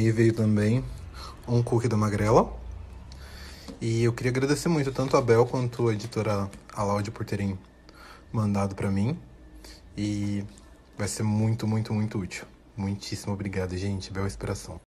E veio também um cookie da Magrela. E eu queria agradecer muito tanto a Bel quanto a editora Alaud por terem mandado para mim. E vai ser muito, muito, muito útil. Muitíssimo obrigado, gente. bela inspiração.